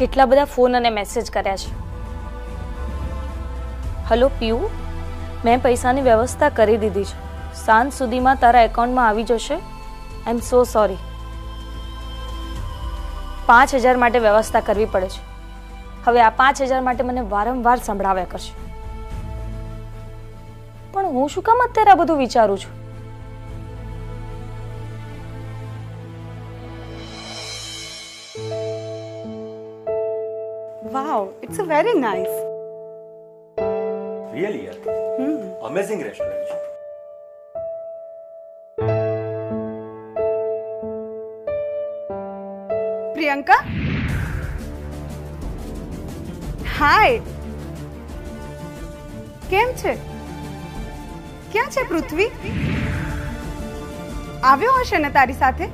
કેટલા બધા ફોન અને મેસેજ કર્યા છે? હલો પીયુ? મેં પૈસાની વ્યવસ્થા કરી દીધી છે. સાંજ સુધીમાં તારા એકાઉન્ટમાં આવી જશે. આઈ એમ સો સોરી પાંચ હજાર માટે વ્યવસ્થા કરવી પડે છે. હવે આ પાંચ હજાર માટે મને વારંવાર સંભળાવ્યા કરશે. પણ હું શું કામ અત્યારે આ બધું વિચારું છું? It's very nice. Really? યાર Hmm. Amazing restaurant. Priyanka? Priyanka હાય કેમ છે ક્યાં છે પૃથ્વી આવ્યો હશે ને તારી સાથે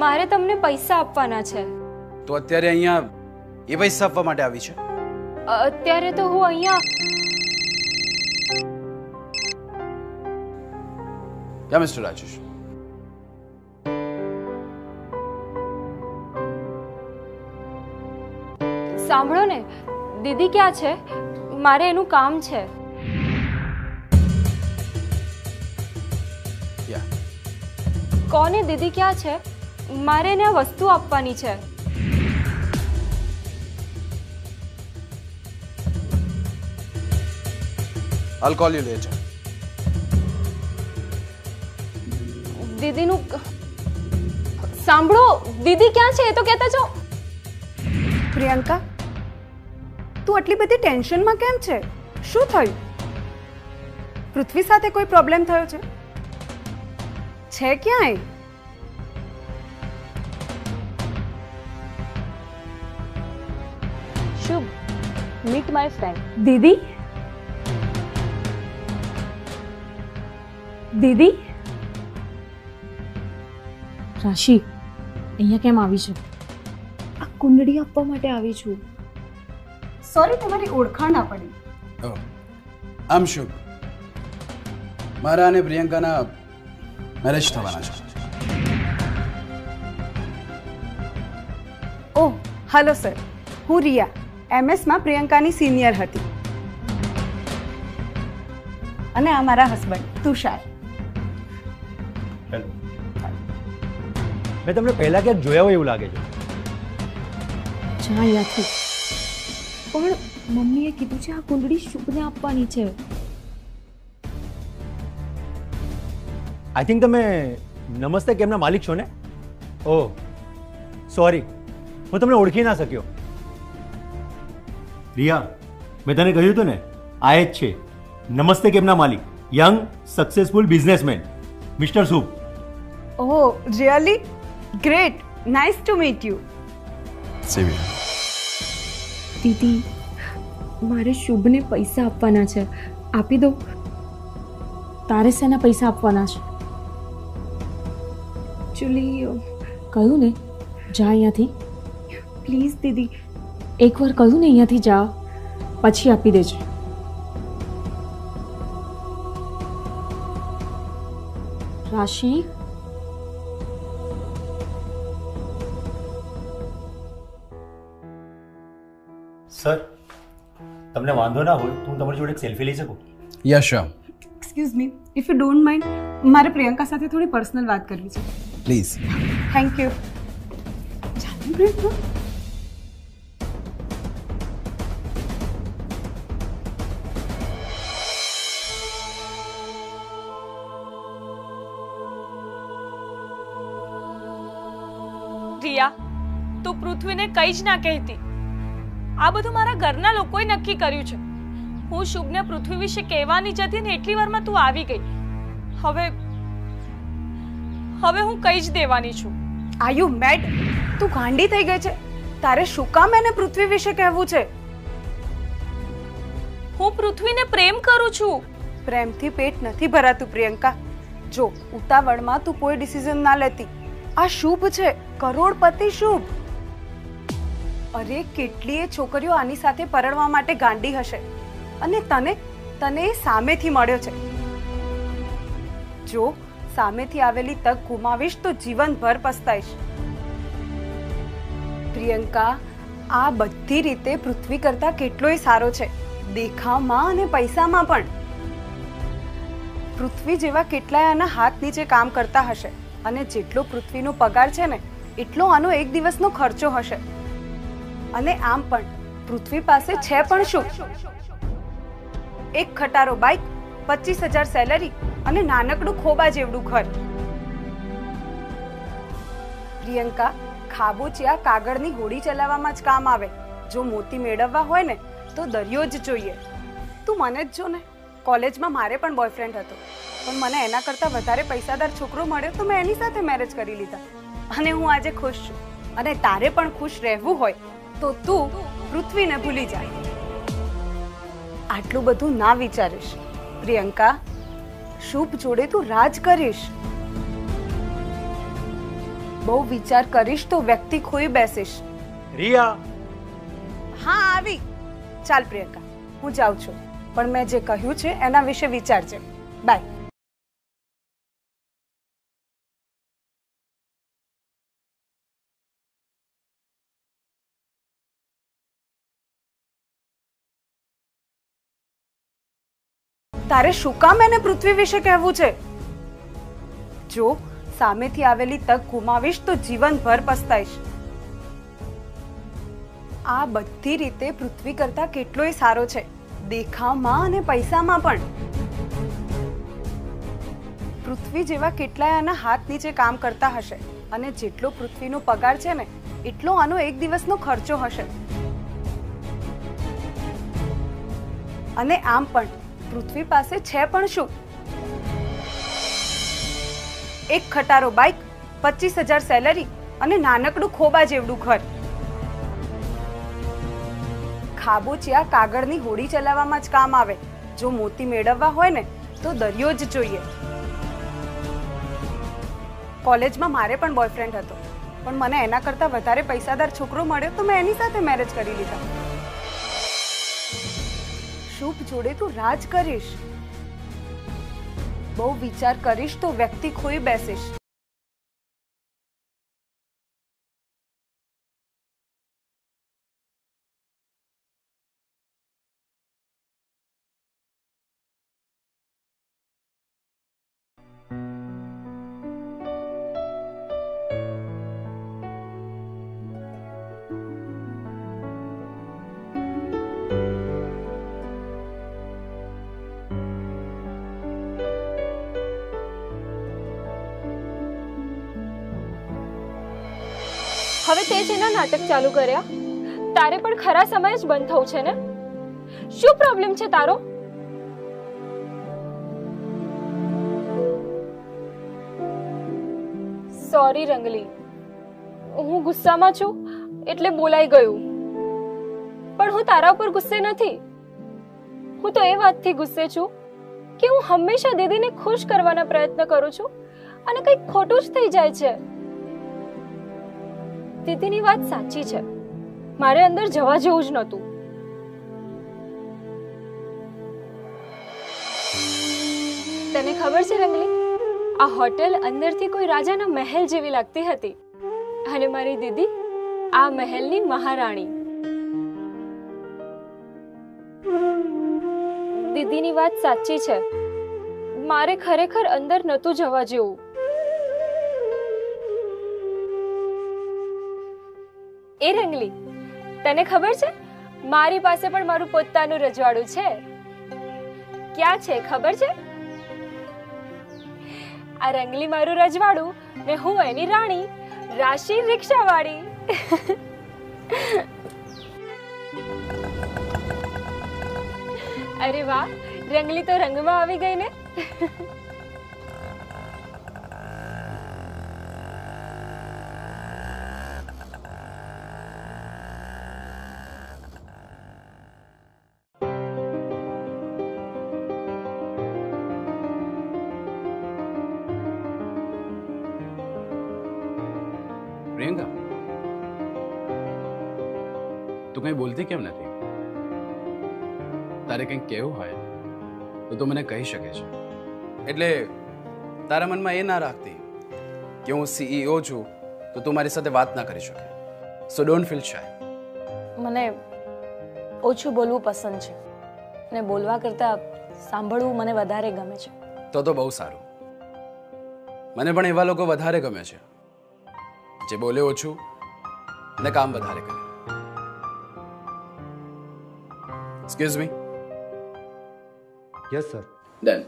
મારે તમને પૈસા આપવાના છે. તો અત્યારે અહીંયા એ પૈસા આપવા માટે આવી છે? અત્યારે તો હું અહીંયા યા મિસ્ટર રાજેશ. સાંભળો ને દીદી ક્યાં છે? મારે એનું કામ છે. કોને દીદી ક્યાં છે? મારે એને આ વસ્તુ આપવાની છે. I'll call you later. દીદીનું સાંભળો દીદી ક્યાં છે એ તો કહેતા છો પ્રિયંકા તું આટલી બધી ટેન્શનમાં કેમ છે? શું થયું? પૃથ્વી સાથે કોઈ પ્રોબ્લેમ થયો છે? છે ક્યાંય? શુભ મીટ માય ફ્રેન્ડ દીદી દીદી રાશિ અહીંયા કેમ આવી છે આ કુંડળી આપવા માટે આવી છું સોરી તમારી ઓળખાણ ના પડી Oh. આમ શુભ મારા અને પ્રિયંકાના મેરેજ થવાના છે ઓહ હલો સર હું રિયા એમએસમાં પ્રિયંકાની સિનિયર હતી. અને આ મારા હસબન્ડ તુષાર. મેં તમને પહેલા ક્યાંક જોયા હોય એવું લાગે છે. પણ મમ્મીએ કીધું છે આ કુંડળી શુભને આપવાની છે. આઈ થિંક તમે નમસ્તે કેમના માલિક છો ને? ઓહ સોરી હું તમને ઓળખી ના શક્યો. રિયા મેં તને કહ્યું હતું ને આ જ છે. નમસ્તે કેમના માલિક? યંગ સક્સેસફુલ બિઝનેસમેન મિસ્ટર સુપ ઓહ really? Great. Nice to meet you. દીદી મારે શુભને પૈસા આપવાના છે. આપી દો. તારે શેના પૈસા આપવાના છે? એકચ્યુઅલી કહ્યું ને જા અહીંયાથી. પ્લીઝ દીદી એકવાર કહ્યું ને અહીંયાથી જા પછી આપી દેજે. રાશિ? સર તમને વાંધો ના હોય તો હું તમારી જોડે એક સેલ્ફી લઈ શકું? Yes sure. Excuse me if you don't mind મારે પ્રિયંકા સાથે થોડી પર્સનલ વાત કરવી છે. પ્લીઝ થેન્ક યુ ચાલો પ્રિયંકા કંઈ જ ના કહેતી. આ બધું મારા ઘરના લોકોએ નક્કી કર્યું છે. હું શુભને પૃથ્વી વિશે કહેવાની જ હતી ને એટલી વારમાં તું આવી ગઈ. હવે હવે હું કંઈ જ દેવાની છું. આર યુ મેડ તું ગાંડી થઈ ગઈ છે. તારે શું કામ એને પૃથ્વી વિશે કહેવું છે? હું પૃથ્વીને પ્રેમ કરું છું. પ્રેમથી પેટ નથી ભરાતું પ્રિયંકા. જો ઉતાવળમાં તું કોઈ ડિસિઝન ના લેતી. આ શુભ છે. કરોડપતિ શુભ. અરે, કેટલીય છોકરીઓ આની સાથે પરણવા માટે ગાંડી હશે. અને તને તને સામેથી મળ્યો છે. જો સામેથી આવેલી તક ગુમાવીશ તો જીવનભર પસ્તાઈશ. પ્રિયંકા, આ બધી રીતે પૃથ્વી કરતા કેટલોય સારો છે. દેખાવમાં અને પૈસામાં પણ. પૃથ્વી જેવા કેટલાય આના હાથ નીચે કામ કરતા હશે. અને જેટલો પૃથ્વીનો પગાર છે ને, એટલો આનો એક દિવસનો ખર્ચો હશે. અને આમ પણ. પૃથ્વી પાસે છે પણ શું? એક ખટારો બાઇક, પચીસ હજાર સેલરી અને નાનકડું ખોબા જેવડું ઘર. પ્રિયંકા ખાબોચિયા કાગળની હોડી ચલાવવામાં જ કામ આવે. જો મોતી મેળવવા હોય ને, તો દરિયો જ જોઈએ. તું મને જ જો ને. કોલેજમાં મારે પણ બોયફ્રેન્ડ હતો. પણ મને એના કરતાં વધારે પૈસાદાર છોકરો મળ્યો તો મેં એની સાથે મેરેજ કરી લીધા. અને હું આજે ખુશ છું. અને તારે પણ ખુશ રહેવું હોય. તો તું પૃથ્વીને ભૂલી જાય. આટલું બધું ના વિચારીશ. પ્રિયંકા શુભ જોડે તું રાજ કરીશ. બહુ વિચાર કરીશ તો વ્યક્તિ ખોઈ બેસીશ. રિયા! હા આવી. ચાલ પ્રિયંકા હું જાઉં છું. પણ મેં જે કહ્યું છે એના વિશે વિચારજે. બાય. તારે શું કામ એને પૃથ્વી વિશે કહેવું છે? જો સામેથી આવેલી તક ગુમાવીશ તો જીવનભર પસ્તાઈશ. આ બધી રીતે પૃથ્વી કરતા કેટલોય સારો છે. દેખાવમાં અને પૈસામાં પણ. પૃથ્વી જેવા કેટલાય આના હાથ નીચે કામ કરતા હશે અને જેટલો પૃથ્વીનો પગાર છે ને, એટલો આનો એક દિવસનો ખર્ચો હશે. અને આમ પણ. પૃથ્વી પાસે છે પણ શું? એક ખટારો બાઇક પચીસ હજાર સેલરી અને નાનકડું ખોબા જેવડું ઘર. ખાબોચિયા કાગળની હોડી ચલાવવામાં જ કામ આવે. જો મોતી મેળવવા હોય ને, તો દરિયો જ જોઈએ. કોલેજમાં મારે પણ બોયફ્રેન્ડ હતો. પણ મને એના કરતાં વધારે પૈસાદાર છોકરો મળ્યો તો મેં એની સાથે મેરેજ કરી લીધા. શુભ જોડે તું રાજ કરીશ. બહુ વિચાર કરીશ તો વ્યક્તિ ખોઈ બેસીશ. હવે તે જ નાટક ચાલુ કર્યા? તારે પણ ખરા સમયે જ બંધ થવું છે ને? શું પ્રોબ્લેમ છે તારો? સોરી રંગલી. હું ગુસ્સામાં છું, એટલે બોલાઈ ગયું. પણ હું તારા ઉપર ગુસ્સે નથી. હું તો એ વાતથી ગુસ્સે છું કે હું હંમેશા દીદીને ખુશ કરવાના પ્રયત્ન કરું છું અને કંઈક ખોટું જ થઈ જાય છે. દીદીની વાત સાચી છે. મારે અંદર જવા જેવું જ નહોતું. તને ખબર છે રંગલી? આ હોટેલ અંદરથી કોઈ રાજાના મહેલ જેવી લાગતી હતી. અને મારી દીદી આ મહેલની મહારાણી. દીદીની વાત સાચી છે. મારે ખરેખર અંદર નહોતું જવા જેવું. એ રંગલી. તને ખબર છે? મારી પાસે પણ મારું પોતાનું રજવાડું છે. ક્યાં છે, ખબર છે? આ રંગલી મારું રજવાડું. ને હું એની રાણી, રાશિ રિક્ષાવાળી. અરે વાહ, રંગલી તો રંગમાં આવી ગઈ ને. પ્રિયંકા તું કંઈ બોલતી કેમ નથી? તારે કંઈક કહેવું હોય તો તું મને કહી શકે છે. એટલે તારા મનમાં એ ના રાખતી કે હું સીઈઓ છું તો તું મારી સાથે વાત ના કરી શકે. સો ડોન્ટ ફીલ શાય મને ઓછું બોલવું પસંદ છે અને બોલવા કરતાં સાંભળવું મને વધારે ગમે છે. તો તો બહુ સારું. મને પણ એવા લોકો વધારે ગમે છે. જે બોલે ઓછું ને કામ વધારે કરે. Excuse me yes sir done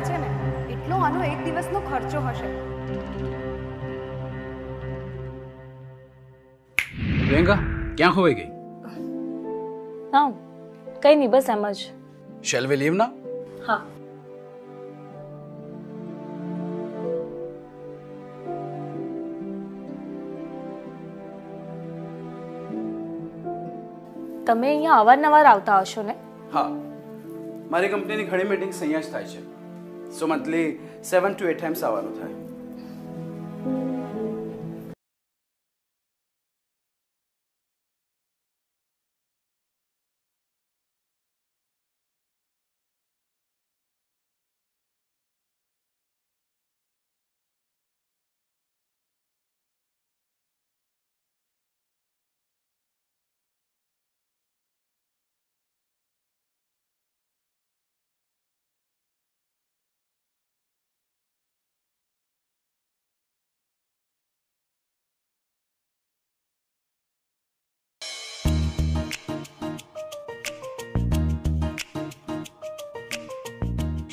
પૃથ્વીનો છે ને એટલો આનો એક દિવસનો ખર્ચો હશે. પ્રિયંકા ક્યાં ખોવાઈ ગઈ? હા કંઈ નહીં બસ એમ જ. શેલ વી લીવ ના હા. તમે અહીંયા અવારનવાર આવતા હશો ને? હા. મારી કંપનીની ઘણી મીટિંગ્સ અહીંયા જ થાય છે. so monthly seven to eight times આવવાનું થાય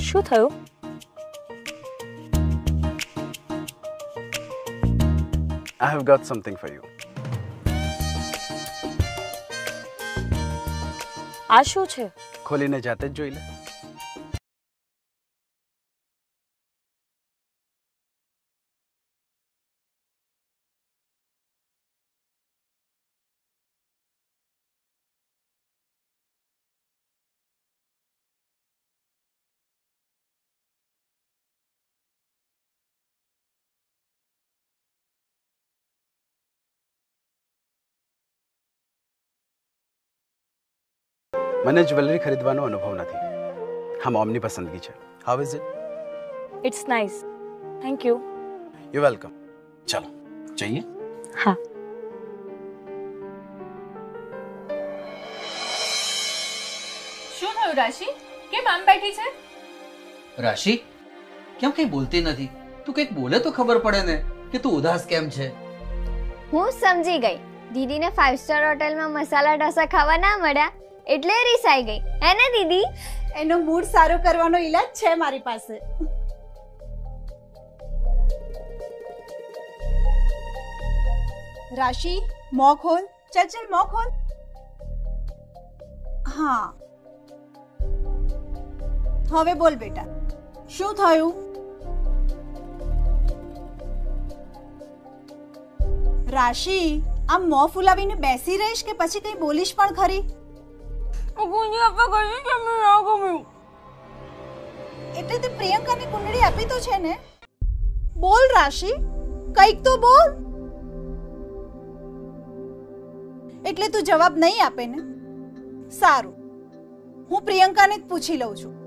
શું થયું I have got something for you આ શું છે ખોલીને જાતે જ જોઈ લે મને જ્વેલરી ખરીદવાનો અનુભવ નથી. હા મોમની પસંદગી છે. How is it it's nice thank you you welcome ચાલો જઈએ. હા. શું થયું રાશિ? કેમ આમ બેઠી છે? રાશિ કેમ કઈ બોલતી નથી? તું કંઈક બોલે તો ખબર પડે ને કે તું ઉદાસ કેમ છે? હું સમજી ગઈ. દીદીને ફાઇવ સ્ટાર હોટલમાં મસાલા ઢોસા ખાવા ના મળ્યા. એટલે રિસાઈ ગઈ. એને દીદી? એનો મૂડ સારો કરવાનો ઈલાજ છે મારી પાસે. રાશિ મોં ખોલ ચલ ચલ મોં ખોલ હા. હવે બોલ બેટા. શું થયું? રાશિ, આમ મોં ફુલાવીને બેસી રહીશ કે પછી કંઈ બોલીશ પણ ખરી? એટલે તે પ્રિયંકાની કુંડળી આપી તો છે ને? બોલ રાશિ, કંઈક તો બોલ. એટલે તું જવાબ નહીં આપે ને? સારું. હું પ્રિયંકાને જ પૂછી લઉં છું.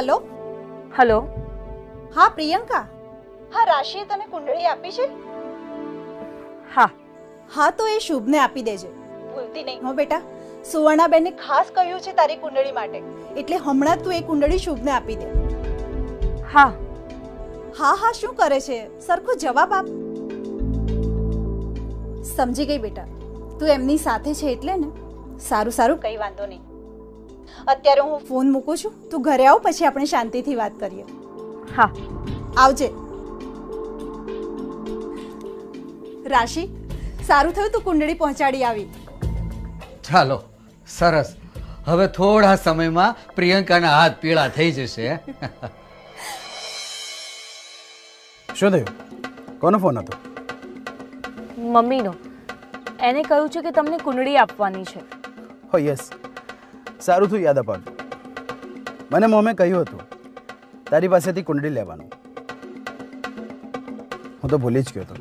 હલો? હલો. હા પ્રિયંકા. હા રાશિએ તને કુંડળી આપી છે? હા. હા તો એ શુભને આપી દેજે. ભૂલતી નહીં. હો બેટા સુવર્ણાબેને ખાસ કહ્યું છે તારી કુંડળી માટે. એટલે હમણાં તું એ કુંડળી શુભને આપી દે. હા. હા હા શું કરે છે? સરખો જવાબ આપ. સમજી ગઈ બેટા. તું એમની સાથે છે એટલે ને? સારું સારું. કઈ વાંધો નહીં. અત્યારે હું ફોન મૂકું છું. તું ઘરે આવ પછી આપણે શાંતિથી વાત કરીએ. હા. આવજે. રાશિ સારું થયું તું કુંડળી પહોંચાડી આવી. ચાલો સરસ. હવે થોડા સમયમાં પ્રિયંકાના હાથ પીળા થઈ જશે. શું થયું કોનો ફોન હતો? મમ્મીનો. એને કહ્યું છે કે તમને કુંડળી આપવાની છે. હો યસ સારું થયું યાદ અપાવ્યું મને મોમે કહ્યું હતું તારી પાસેથી કુંડળી લેવાનું. હું તો ભૂલી જ ગયો હતો.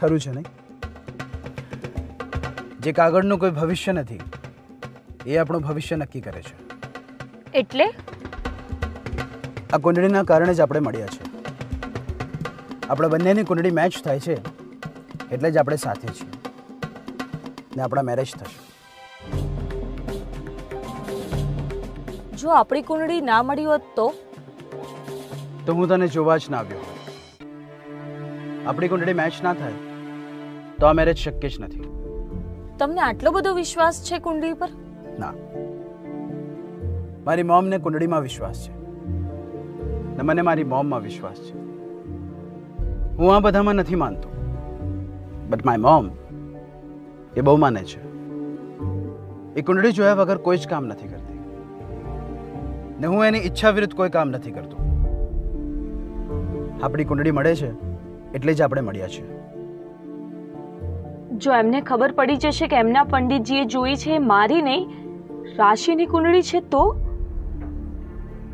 ખરું છે નહીં? જે કાગળનું કોઈ ભવિષ્ય નથી એ આપણું ભવિષ્ય નક્કી કરે છે. એટલે? આ કુંડળીના કારણે જ આપણે મળ્યા છે. આપણા બંનેની કુંડળી મેચ થાય છે એટલે જ આપણે સાથે છીએ. ને આપણા મેરેજ થશે. જો આપણી કુંડળી ના મળી હોત તો? તો હું તને જોવા જ ના આવ્યો. આપણી કુંડળી મેચ ના થાય તો આ મેરેજ શક્ય જ નથી. તમને આટલો બધો વિશ્વાસ છે કુંડળી પર? ના. મારી મોમને કુંડળીમાં વિશ્વાસ છે. ને મને મારી મોમમાં વિશ્વાસ છે. હું આ બધામાં નથી માનતો. બટ માય મોમ એ બહુ માને છે. એ કુંડળી જોયા વગર કોઈ જ કામ નથી કરતી. ને હું એની ઈચ્છા વિરુદ્ધ કોઈ કામ નથી કરતો. આપણી કુંડળી મળે છે એટલે જ આપણે મળ્યા છીએ. જો એમને ખબર પડી જશે કે એમના પંડિતજીએ જોઈ છે મારી નહીં રાશિની કુંડળી છે તો?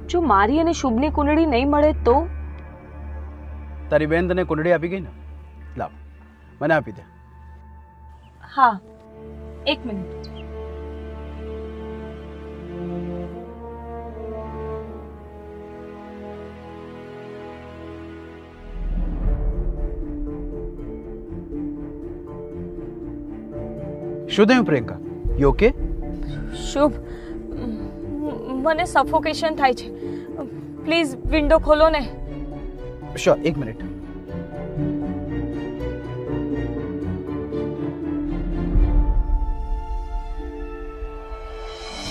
જો મારી અને શુભની કુંડળી નહીં મળે તો? તારી બેન તને કુંડળી આપી ગઈ ને? લાવ મને આપી દે. હા એક મિનિટ. શું થયું પ્રિયંકા? યુ ઓકે શુભ. મને સફોકેશન થાય છે. પ્લીઝ વિન્ડો ખોલો ને. શ્યોર એક મિનિટ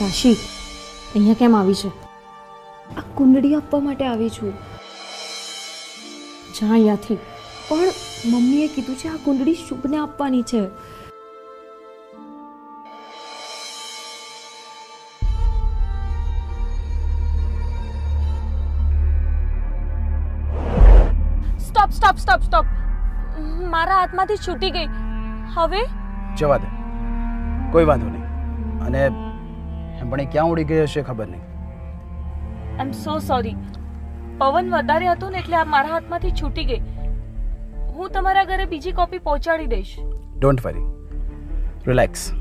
રાશિ અહીંયા કેમ આવી છે? આ કુંડળી આપવા માટે આવી છું. જા અહીંયાથી. પણ મમ્મીએ કીધું છે આ કુંડળી શુભને આપવાની છે. મારા હાથમાંથી છૂટી ગઈ. હવે? જવા દે. કોઈ વાંધો નહીં. અને એમ પણ ક્યાં ઉડી ગઈ હશે ખબર નહીં. આઈ એમ સો સોરી પવન વધારે હતો ને એટલે આ મારા હાથમાંથી છૂટી ગઈ. હું તમારા ઘરે બીજી કોપી પહોંચાડી દઈશ. Don't worry relax